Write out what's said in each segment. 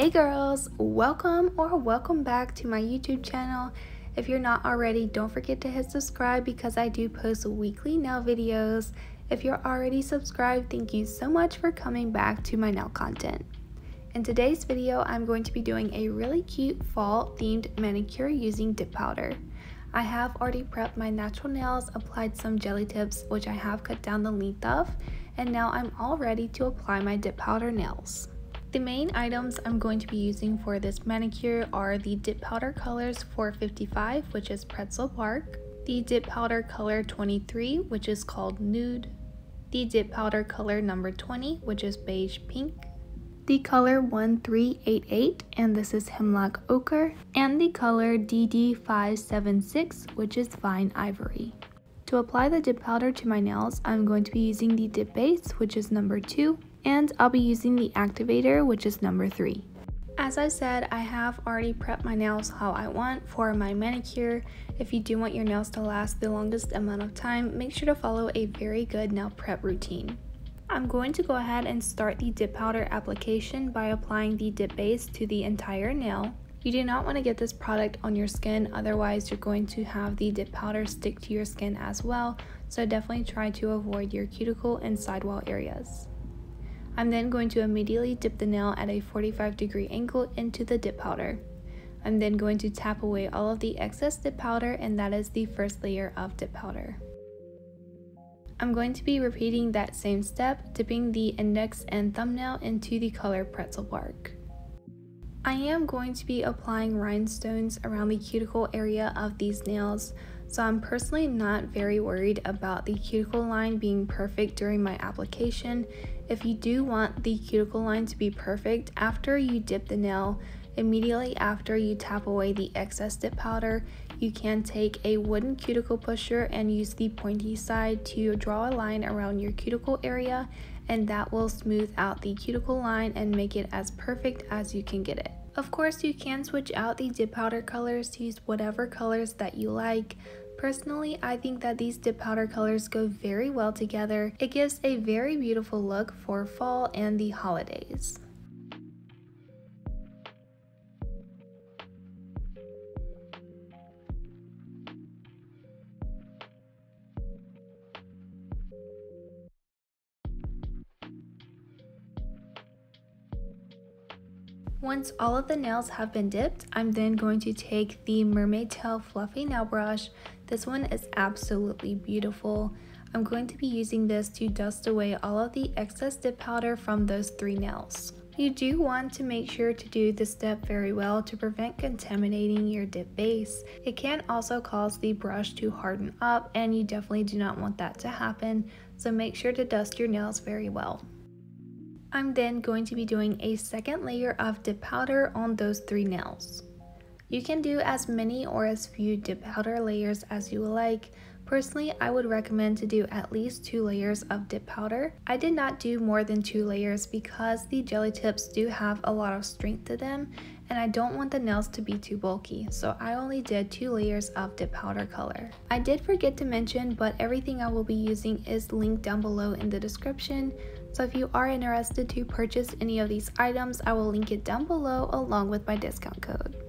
Hey girls, welcome or welcome back to my YouTube channel. If you're not already, don't forget to hit subscribe because I do post weekly nail videos. If you're already subscribed, thank you so much for coming back to my nail content. In today's video, I'm going to be doing a really cute fall themed manicure using dip powder. I have already prepped my natural nails, applied some Gelly tips which I have cut down the length of, and now I'm all ready to apply my dip powder nails. The main items I'm going to be using for this manicure are the dip powder colors 455 which is pretzel bark, the dip powder color 23 which is called nude, the dip powder color number 20 which is beige pink, the color 1388 and this is hemlock ochre, and the color DD576 which is Vine ivory. To apply the dip powder to my nails, I'm going to be using the dip base which is number 2 and I'll be using the activator which is number 3. As I said, I have already prepped my nails how I want for my manicure. If you do want your nails to last the longest amount of time, make sure to follow a very good nail prep routine. I'm going to go ahead and start the dip powder application by applying the dip base to the entire nail. You do not want to get this product on your skin, otherwise you're going to have the dip powder stick to your skin as well, so definitely try to avoid your cuticle and sidewall areas. I'm then going to immediately dip the nail at a 45 degree angle into the dip powder. I'm then going to tap away all of the excess dip powder and that is the first layer of dip powder. I'm going to be repeating that same step, dipping the index and thumbnail into the color pretzel bark. I am going to be applying rhinestones around the cuticle area of these nails, so I'm personally not very worried about the cuticle line being perfect during my application. If you do want the cuticle line to be perfect, after you dip the nail, immediately after you tap away the excess dip powder, you can take a wooden cuticle pusher and use the pointy side to draw a line around your cuticle area and that will smooth out the cuticle line and make it as perfect as you can get it. Of course, you can switch out the dip powder colors to use whatever colors that you like. Personally, I think that these dip powder colors go very well together. It gives a very beautiful look for fall and the holidays. Once all of the nails have been dipped, I'm then going to take the Mermaid Tail Fluffy Nail Brush. This one is absolutely beautiful. I'm going to be using this to dust away all of the excess dip powder from those three nails. You do want to make sure to do this step very well to prevent contaminating your dip base. It can also cause the brush to harden up and you definitely do not want that to happen, so make sure to dust your nails very well. I'm then going to be doing a second layer of dip powder on those three nails. You can do as many or as few dip powder layers as you like. Personally, I would recommend to do at least two layers of dip powder. I did not do more than two layers because the Gelly tips do have a lot of strength to them and I don't want the nails to be too bulky, so I only did two layers of dip powder color. I did forget to mention, but everything I will be using is linked down below in the description, so if you are interested to purchase any of these items, I will link it down below along with my discount code.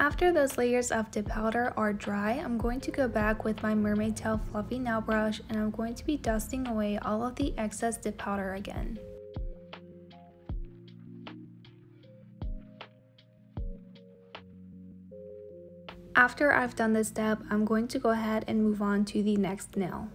After those layers of dip powder are dry, I'm going to go back with my Mermaid Tail Fluffy Nail Brush and I'm going to be dusting away all of the excess dip powder again. After I've done this step, I'm going to go ahead and move on to the next nail.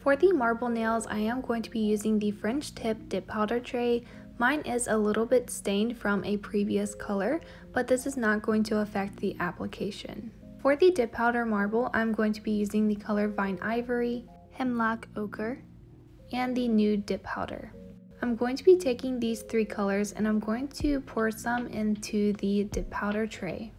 For the marble nails, I am going to be using the French tip dip powder tray Mine is a little bit stained from a previous color, but this is not going to affect the application. For the dip powder marble, I'm going to be using the color Vine Ivory, Hemlock Ochre, and the Nude Dip Powder. I'm going to be taking these three colors and I'm going to pour some into the dip powder tray.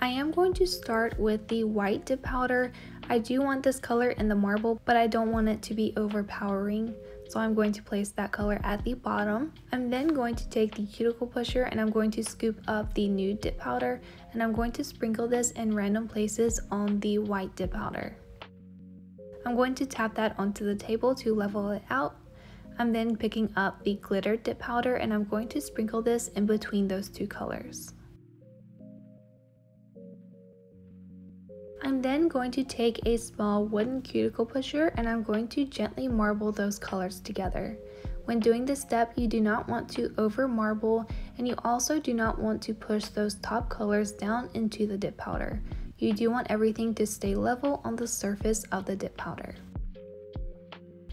I am going to start with the white dip powder. I do want this color in the marble, but I don't want it to be overpowering. So I'm going to place that color at the bottom. I'm then going to take the cuticle pusher and I'm going to scoop up the nude dip powder and I'm going to sprinkle this in random places on the white dip powder. I'm going to tap that onto the table to level it out. I'm then picking up the glitter dip powder and I'm going to sprinkle this in between those two colors. I'm then going to take a small wooden cuticle pusher and I'm going to gently marble those colors together. When doing this step, you do not want to over marble and you also do not want to push those top colors down into the dip powder. You do want everything to stay level on the surface of the dip powder.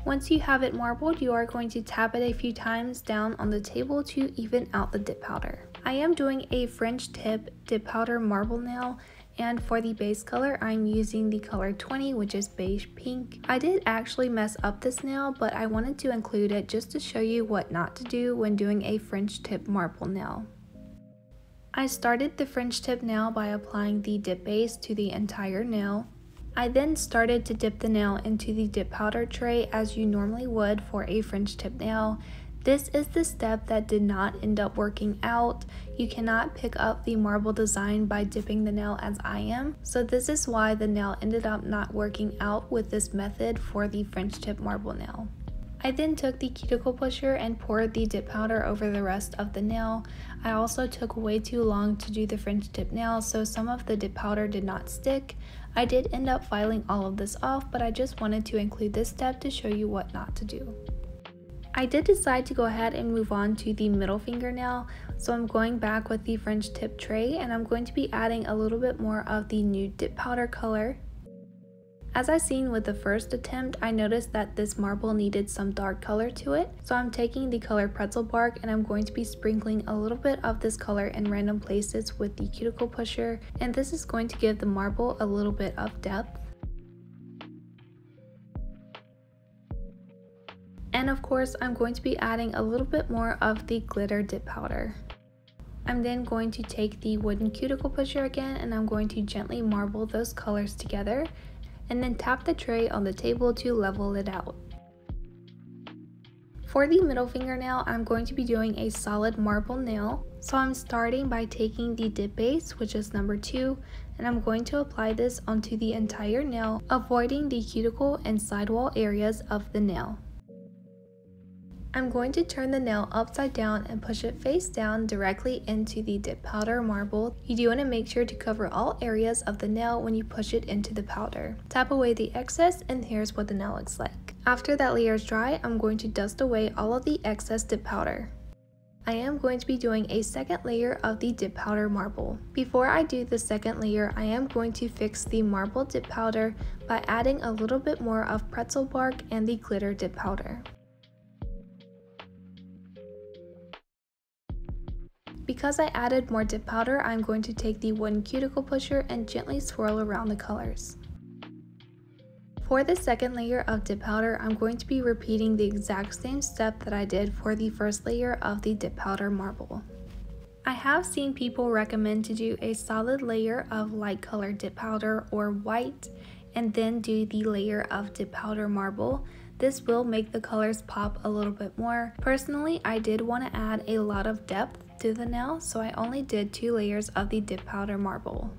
Once you have it marbled, you are going to tap it a few times down on the table to even out the dip powder. I am doing a French tip dip powder marble nail and for the base color, I'm using the color 20, which is beige pink. I did actually mess up this nail, but I wanted to include it just to show you what not to do when doing a French tip marble nail. I started the French tip nail by applying the dip base to the entire nail. I then started to dip the nail into the dip powder tray as you normally would for a French tip nail this is the step that did not end up working out. You cannot pick up the marble design by dipping the nail as I am, so this is why the nail ended up not working out with this method for the French tip marble nail. I then took the cuticle pusher and poured the dip powder over the rest of the nail. I also took way too long to do the French tip nail so some of the dip powder did not stick. I did end up filing all of this off but I just wanted to include this step to show you what not to do. I did decide to go ahead and move on to the middle fingernail, so I'm going back with the French tip tray and I'm going to be adding a little bit more of the nude dip powder color. As I seen with the first attempt, I noticed that this marble needed some dark color to it, so I'm taking the color pretzel bark and I'm going to be sprinkling a little bit of this color in random places with the cuticle pusher, and this is going to give the marble a little bit of depth. And of course, I'm going to be adding a little bit more of the glitter dip powder. I'm then going to take the wooden cuticle pusher again and I'm going to gently marble those colors together and then tap the tray on the table to level it out. For the middle fingernail, I'm going to be doing a solid marble nail. So I'm starting by taking the dip base, which is number 2, and I'm going to apply this onto the entire nail, avoiding the cuticle and sidewall areas of the nail. I'm going to turn the nail upside down and push it face down directly into the dip powder marble. You do want to make sure to cover all areas of the nail when you push it into the powder. Tap away the excess and here's what the nail looks like. After that layer is dry, I'm going to dust away all of the excess dip powder. I am going to be doing a second layer of the dip powder marble. Before I do the second layer, I am going to fix the marble dip powder by adding a little bit more of pretzel bark and the glitter dip powder. Because I added more dip powder, I'm going to take the wooden cuticle pusher and gently swirl around the colors. For the second layer of dip powder, I'm going to be repeating the exact same step that I did for the first layer of the dip powder marble. I have seen people recommend to do a solid layer of light colored dip powder or white and then do the layer of dip powder marble. This will make the colors pop a little bit more. Personally, I did want to add a lot of depth to the nail, so I only did two layers of the dip powder marble.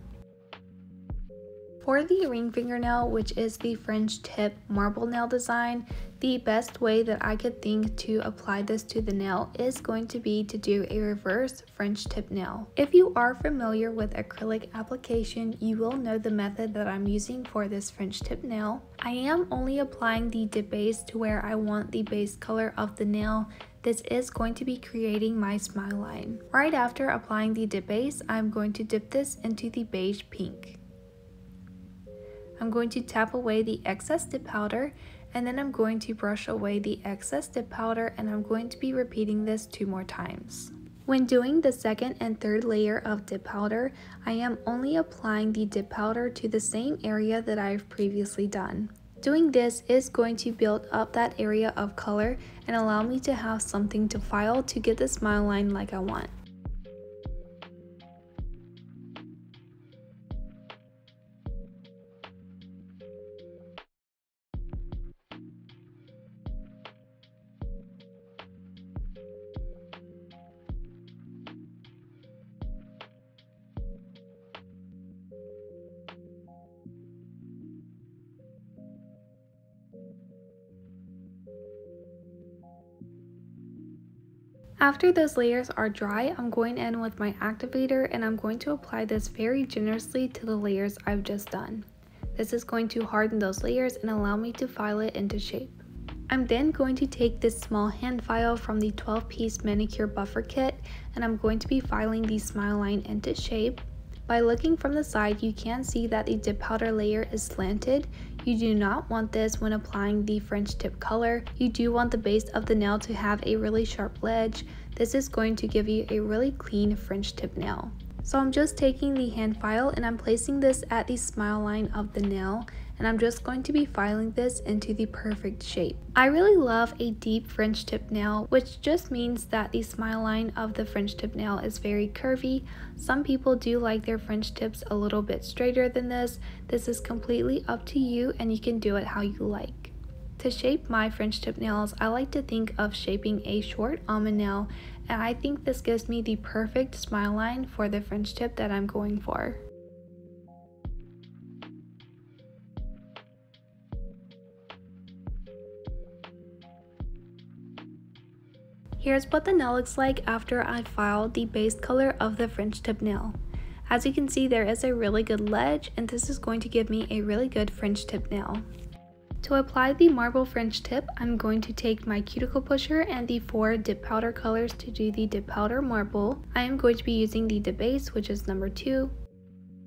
For the ring fingernail, which is the French tip marble nail design, the best way that I could think to apply this to the nail is going to be to do a reverse French tip nail. If you are familiar with acrylic application, you will know the method that I'm using for this French tip nail. I am only applying the dip base to where I want the base color of the nail this is going to be creating my smile line. Right after applying the dip base, I'm going to dip this into the beige pink. I'm going to tap away the excess dip powder and then I'm going to brush away the excess dip powder and I'm going to be repeating this two more times. When doing the second and third layer of dip powder, I am only applying the dip powder to the same area that I've previously done. Doing this is going to build up that area of color and allow me to have something to file to get the smile line like I want. After those layers are dry, I'm going in with my activator and I'm going to apply this very generously to the layers I've just done. This is going to harden those layers and allow me to file it into shape. I'm then going to take this small hand file from the 12 piece manicure buffer kit and I'm going to be filing the smile line into shape. By looking from the side, you can see that the dip powder layer is slanted. You do not want this when applying the French tip color. You do want the base of the nail to have a really sharp ledge. This is going to give you a really clean French tip nail. So I'm just taking the hand file and I'm placing this at the smile line of the nail and I'm just going to be filing this into the perfect shape. I really love a deep French tip nail, which just means that the smile line of the French tip nail is very curvy. Some people do like their French tips a little bit straighter than this. This is completely up to you and you can do it how you like. To shape my French tip nails, I like to think of shaping a short almond nail and I think this gives me the perfect smile line for the French tip that I'm going for. Here's what the nail looks like after I filed the base color of the French tip nail. As you can see there is a really good ledge and this is going to give me a really good French tip nail. To apply the marble French tip, I'm going to take my cuticle pusher and the four dip powder colors to do the dip powder marble. I am going to be using the dip base, which is number two.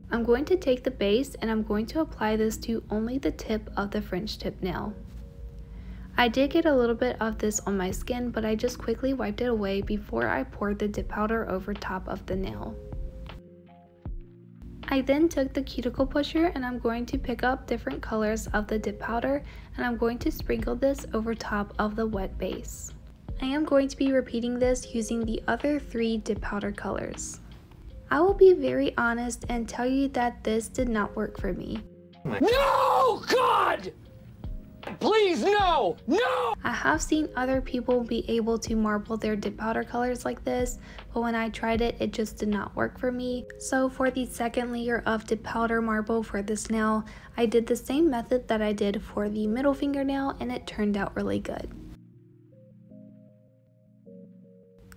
I'm going to take the base and I'm going to apply this to only the tip of the French tip nail. I did get a little bit of this on my skin, but I just quickly wiped it away before I poured the dip powder over top of the nail. I then took the cuticle pusher and I'm going to pick up different colors of the dip powder and I'm going to sprinkle this over top of the wet base. I am going to be repeating this using the other three dip powder colors. I will be very honest and tell you that this did not work for me. No! God! Please, no! No! I have seen other people be able to marble their dip powder colors like this, but when I tried it, it just did not work for me. So for the second layer of dip powder marble for this nail, I did the same method that I did for the middle fingernail and it turned out really good.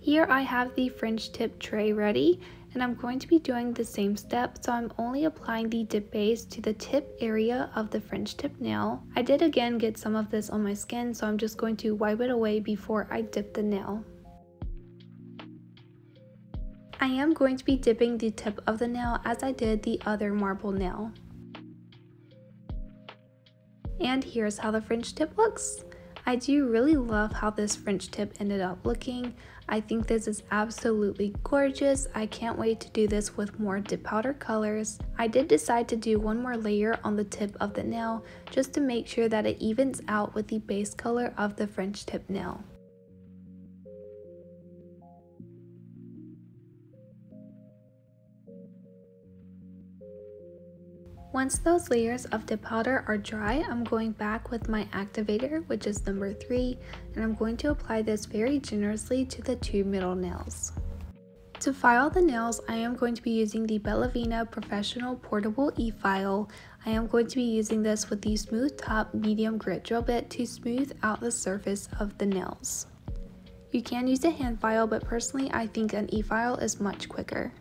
Here I have the French tip tray ready and I'm going to be doing the same step so I'm only applying the dip base to the tip area of the French tip nail. I did again get some of this on my skin so I'm just going to wipe it away before I dip the nail. I am going to be dipping the tip of the nail as I did the other marble nail. And here's how the French tip looks. I do really love how this French tip ended up looking. I think this is absolutely gorgeous. I can't wait to do this with more dip powder colors. I did decide to do one more layer on the tip of the nail just to make sure that it evens out with the base color of the French tip nail. Once those layers of the powder are dry, I'm going back with my activator, which is number three, and I'm going to apply this very generously to the two middle nails. To file the nails, I am going to be using the Bellavina Professional Portable E-File. I am going to be using this with the Smooth Top Medium Grit Drill Bit to smooth out the surface of the nails. You can use a hand file, but personally I think an e-file is much quicker.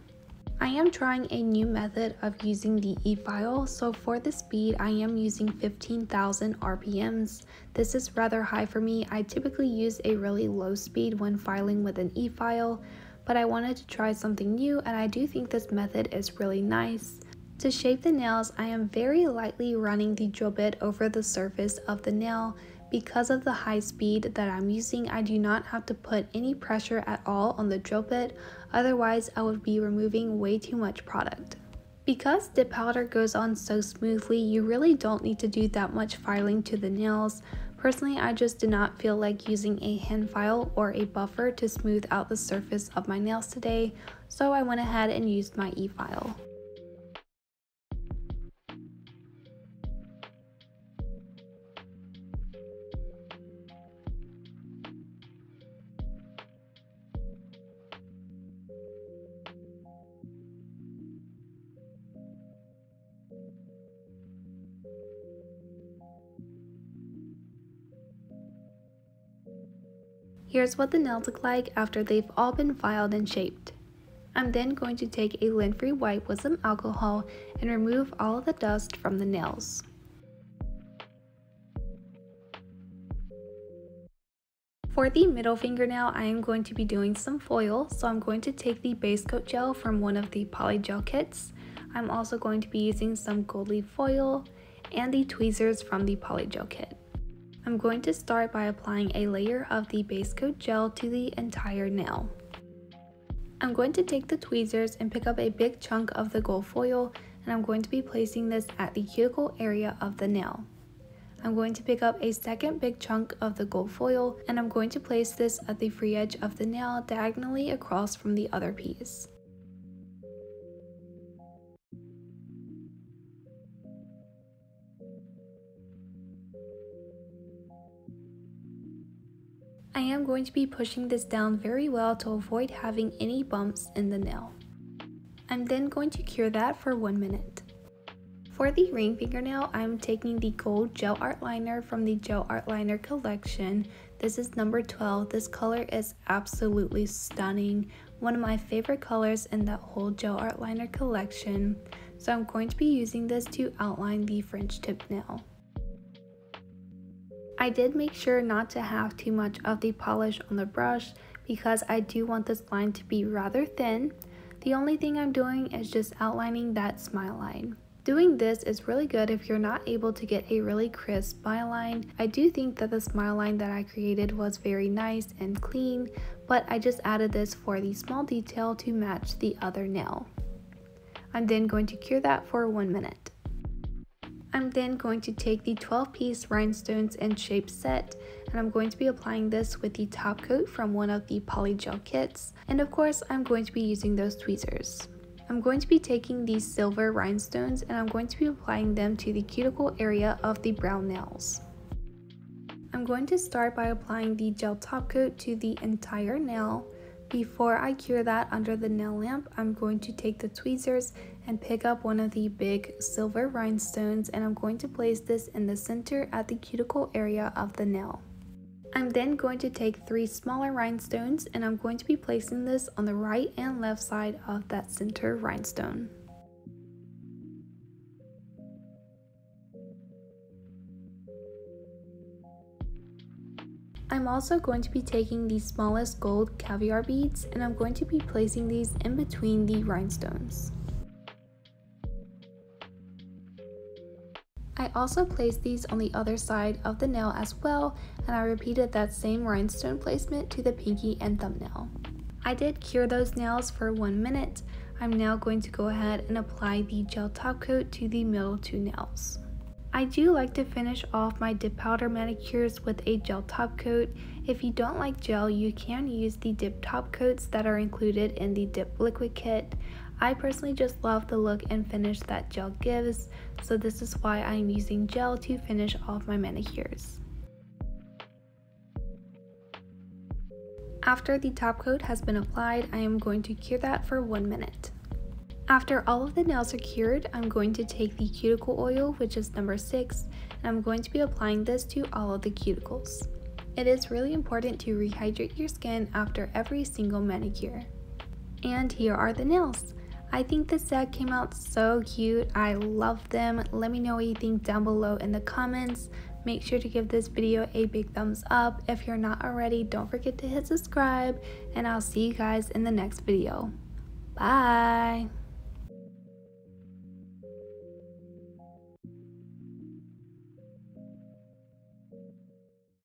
I am trying a new method of using the e-file, so for the speed I am using 15,000 RPMs. This is rather high for me. I typically use a really low speed when filing with an e-file, but I wanted to try something new and I do think this method is really nice. To shape the nails, I am very lightly running the drill bit over the surface of the nail Because of the high speed that I'm using, I do not have to put any pressure at all on the drill bit, otherwise I would be removing way too much product. Because dip powder goes on so smoothly, you really don't need to do that much filing to the nails. Personally, I just did not feel like using a hand file or a buffer to smooth out the surface of my nails today, so I went ahead and used my e-file. Here's what the nails look like after they've all been filed and shaped. I'm then going to take a lint-free wipe with some alcohol and remove all the dust from the nails. For the middle fingernail, I am going to be doing some foil, so I'm going to take the base coat gel from one of the polygel kits. I'm also going to be using some gold leaf foil and the tweezers from the polygel kit. I'm going to start by applying a layer of the base coat gel to the entire nail. I'm going to take the tweezers and pick up a big chunk of the gold foil and I'm going to be placing this at the cuticle area of the nail. I'm going to pick up a second big chunk of the gold foil and I'm going to place this at the free edge of the nail diagonally across from the other piece. I am going to be pushing this down very well to avoid having any bumps in the nail. I'm then going to cure that for one minute. For the ring fingernail, I'm taking the gold gel art liner from the gel art liner collection. This is number 12. This color is absolutely stunning. One of my favorite colors in that whole gel art liner collection. So I'm going to be using this to outline the French tip nail. I did make sure not to have too much of the polish on the brush because I do want this line to be rather thin. The only thing I'm doing is just outlining that smile line. Doing this is really good if you're not able to get a really crisp smile line. I do think that the smile line that I created was very nice and clean, but I just added this for the small detail to match the other nail. I'm then going to cure that for one minute. I'm then going to take the 12 piece rhinestones and shape set and I'm going to be applying this with the top coat from one of the polygel kits and of course I'm going to be using those tweezers. I'm going to be taking these silver rhinestones and I'm going to be applying them to the cuticle area of the brown nails. I'm going to start by applying the gel top coat to the entire nail before I cure that under the nail lamp, I'm going to take the tweezers and pick up one of the big silver rhinestones and I'm going to place this in the center at the cuticle area of the nail. I'm then going to take three smaller rhinestones and I'm going to be placing this on the right and left side of that center rhinestone. I'm also going to be taking the smallest gold caviar beads and I'm going to be placing these in between the rhinestones. Also placed these on the other side of the nail as well and I repeated that same rhinestone placement to the pinky and thumbnail. I did cure those nails for one minute. I'm now going to go ahead and apply the gel top coat to the middle two nails. I do like to finish off my dip powder manicures with a gel top coat. If you don't like gel, you can use the dip top coats that are included in the dip liquid kit. I personally just love the look and finish that gel gives, so this is why I'm using gel to finish off my manicures. After the top coat has been applied, I am going to cure that for one minute. After all of the nails are cured, I'm going to take the cuticle oil, which is number 6, and I'm going to be applying this to all of the cuticles. It is really important to rehydrate your skin after every single manicure. And here are the nails. I think the set came out so cute. I love them. Let me know what you think down below in the comments. Make sure to give this video a big thumbs up. If you're not already, don't forget to hit subscribe. And I'll see you guys in the next video. Bye!